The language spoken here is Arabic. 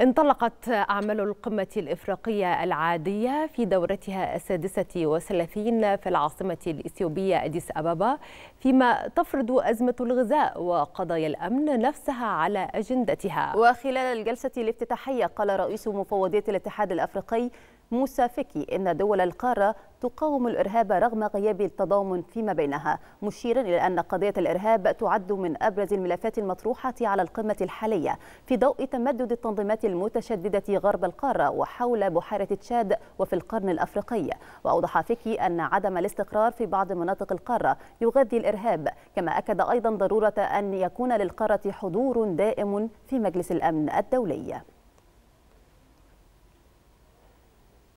انطلقت أعمال القمة الإفريقية العادية في دورتها السادسة والثلاثين في العاصمة الإثيوبية أديس أبابا فيما تفرض أزمة الغذاء وقضايا الأمن نفسها على أجندتها. وخلال الجلسة الافتتاحية قال رئيس مفوضية الاتحاد الأفريقي موسى فكي إن دول القارة تقاوم الإرهاب رغم غياب التضامن فيما بينها مشيرا إلى أن قضية الإرهاب تعد من أبرز الملفات المطروحة على القمة الحالية في ضوء تمدد التنظيمات المتشددة غرب القارة وحول بحيرة تشاد وفي القرن الأفريقي. وأوضح فكي أن عدم الاستقرار في بعض مناطق القارة يغذي الإرهاب كما أكد أيضا ضرورة أن يكون للقارة حضور دائم في مجلس الأمن الدولي.